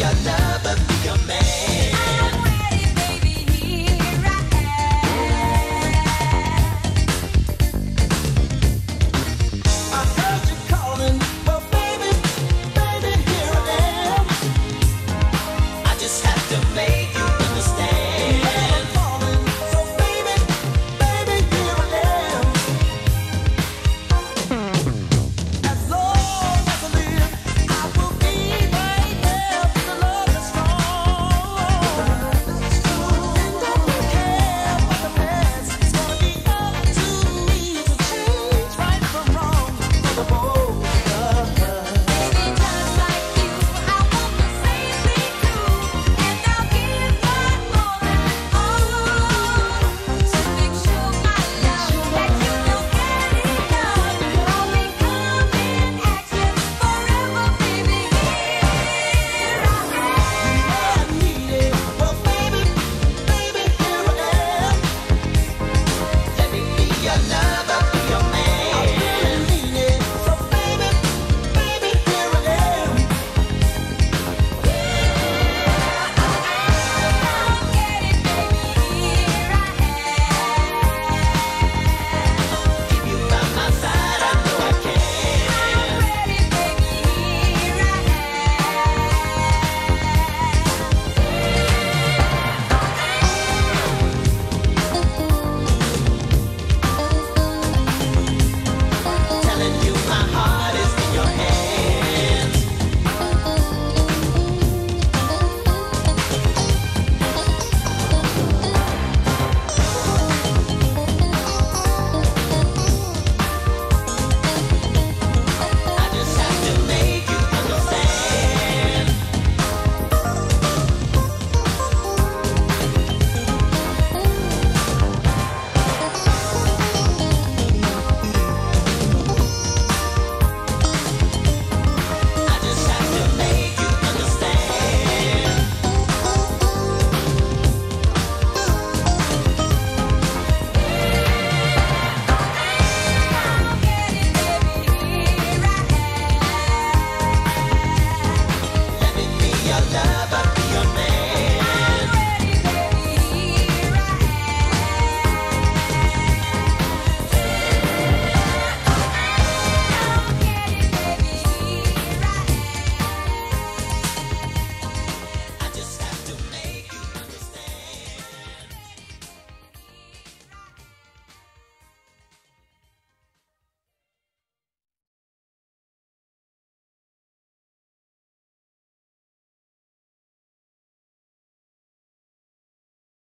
yeah that